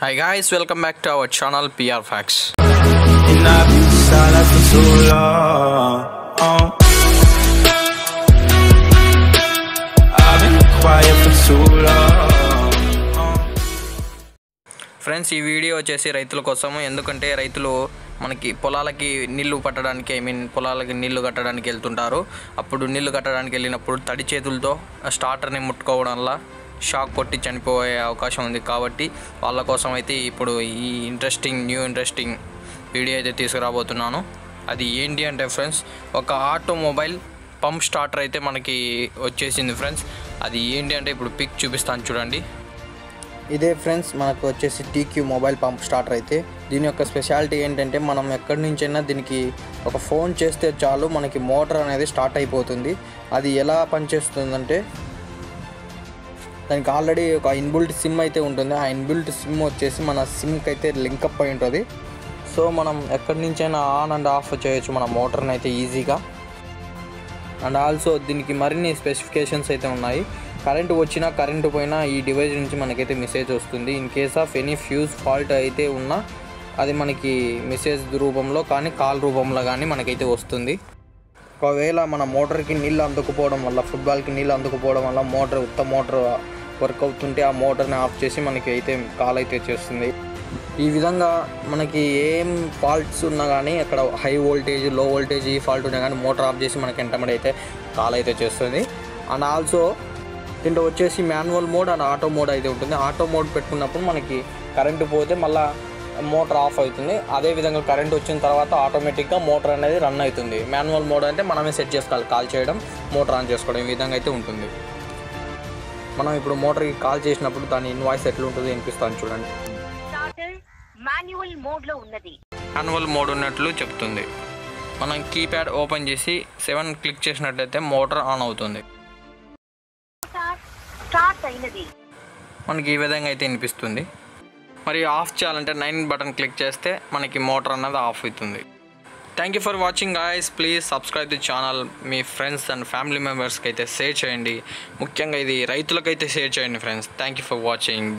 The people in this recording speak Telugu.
Hi guys, welcome back to our channel PR Facts. Friends ఈ వీడియో వచ్చేసి రైతుల కోసం ఎందుకంటే రైతులు మనకి పొలాలకి నీళ్ళు పట్టడానికి ఐ మీన్ పొలాలకి నీళ్ళు కట్టడానికి వెళ్తుంటారు అప్పుడు నీళ్ళు కట్టడానికి వెళ్ళినప్పుడు తడి చేతులతో స్టార్టర్ని ముట్టుకోవడం వల్ల షాక్ కొట్టి చనిపోయే అవకాశం ఉంది కాబట్టి వాళ్ళ కోసం అయితే ఇప్పుడు ఈ ఇంట్రెస్టింగ్ న్యూ ఇంట్రెస్టింగ్ వీడియో అయితే తీసుకురాబోతున్నాను. అది ఏంటి అంటే ఫ్రెండ్స్ ఒక ఆటోమొబైల్ పంప్ స్టార్టర్ అయితే మనకి వచ్చేసింది ఫ్రెండ్స్ అది ఏంటి అంటే ఇప్పుడు పిక్ చూపిస్తాను చూడండి. ఇదే ఫ్రెండ్స్ మనకు వచ్చేసి టీక్యూ మొబైల్ పంప్ స్టార్టర్ అయితే. దీని యొక్క స్పెషాలిటీ ఏంటంటే మనం ఎక్కడి నుంచైనా దీనికి ఒక ఫోన్ చేస్తే చాలు మనకి మోటార్ అనేది స్టార్ట్ అయిపోతుంది. అది ఎలా పనిచేస్తుందంటే దానికి ఆల్రెడీ ఒక ఇన్బుల్ట్ సిమ్ అయితే ఉంటుంది. ఆ ఇన్బుల్ట్ సిమ్ వచ్చేసి మన సిమ్కి అయితే లింకప్ అయి ఉంటుంది. సో మనం ఎక్కడి నుంచైనా ఆన్ అండ్ ఆఫ్ చేయొచ్చు మన మోటార్ని అయితే ఈజీగా. అండ్ ఆల్సో దీనికి మరిన్ని స్పెసిఫికేషన్స్ అయితే ఉన్నాయి. కరెంటు వచ్చినా కరెంటు పోయినా ఈ డివైస్ నుంచి మనకైతే మెసేజ్ వస్తుంది. In case of any fuse fault అయితే ఉన్నా అది మనకి మెసేజ్ రూపంలో కానీ కాల్ రూపంలో కానీ మనకైతే వస్తుంది. ఒకవేళ మన మోటార్కి నీళ్ళు అందుకుపోవడం వల్ల ఫుట్బాల్కి నీళ్ళు అందుకుపోవడం వల్ల మోటార్ ఉత్త మోటార్ వర్క్ అవుతుంటే ఆ మోటార్ని ఆఫ్ చేసి మనకి అయితే కాల్ అయితే చేస్తుంది. ఈ విధంగా మనకి ఏం ఫాల్ట్స్ ఉన్నా కానీ అక్కడ హై వోల్టేజ్లో వోల్టేజ్ ఈ ఫాల్ట్ ఉన్నా కానీ మోటార్ ఆఫ్ చేసి మనకి ఎంటమడి అయితే కాల్ అయితే చేస్తుంది. అండ్ ఆల్సో దీంట్లో వచ్చేసి manual mode and auto mode అయితే ఉంటుంది. ఆటో మోడ్ పెట్టుకున్నప్పుడు మనకి కరెంటు పోతే మళ్ళీ మోటార్ ఆఫ్ అవుతుంది. అదే విధంగా కరెంట్ వచ్చిన తర్వాత ఆటోమేటిక్గా మోటార్ అనేది రన్ అవుతుంది. మాన్యువల్ మోడ్ అంటే మనమే సెట్ చేసుకోవాలి. కాల్ చేయడం మోటార్ ఆన్ చేసుకోవడం ఈ విధంగా అయితే ఉంటుంది. మనం ఇప్పుడు మోటార్కి కాల్ చేసినప్పుడు దాని ఇన్వాయిస్ ఎట్లా ఉంటుందో వినిపిస్తాను చూడండి. స్టార్టర్ మాన్యువల్ మోడ్లో ఉన్నది. మాన్యువల్ మోడ్ ఉన్నట్లు చెప్తుంది. మనం కీప్యాడ్ ఓపెన్ చేసి సెవెన్ క్లిక్ చేసినట్లయితే మోటార్ ఆన్ అవుతుంది. స్టార్ట్ స్టార్ట్ అయినది. మనకి ఈ విధంగా అయితే వినిపిస్తుంది. మరి ఆఫ్ చేయాలంటే నైన్ బటన్ క్లిక్ చేస్తే మనకి మోటార్ అన్నది ఆఫ్ అవుతుంది. Thank you for watching guys please subscribe the channel me friends and family మెంబర్స్కి అయితే షేర్ చేయండి. ముఖ్యంగా ఇది రైతులకైతే షేర్ చేయండి friends thank you for watching